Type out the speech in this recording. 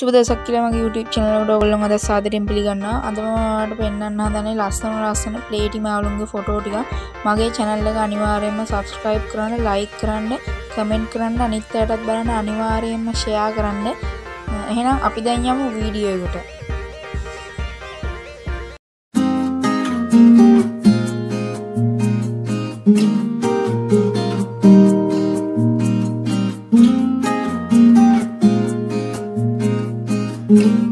සුබ දසක් කියලා මගේ YouTube channel එකට ඔයගොල්ලෝ අද සාදරයෙන් පිළිගන්නවා. අද මම ඔයාලට පෙන්වන්න හදන්නේ ලස්සන ලස්සන ප්ලේටි මාළුන්ගේ ෆොටෝ ටික. මගේ channel එක අනිවාර්යයෙන්ම subscribe කරන්න, like කරන්න, comment කරන්න, අනිත් අයටත් බලන්න අනිවාර්යයෙන්ම share කරන්න. එහෙනම් අපි දැන් යමු වීඩියෝ Oh.